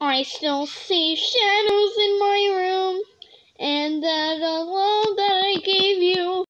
I still see shadows in my room, and that all that I gave.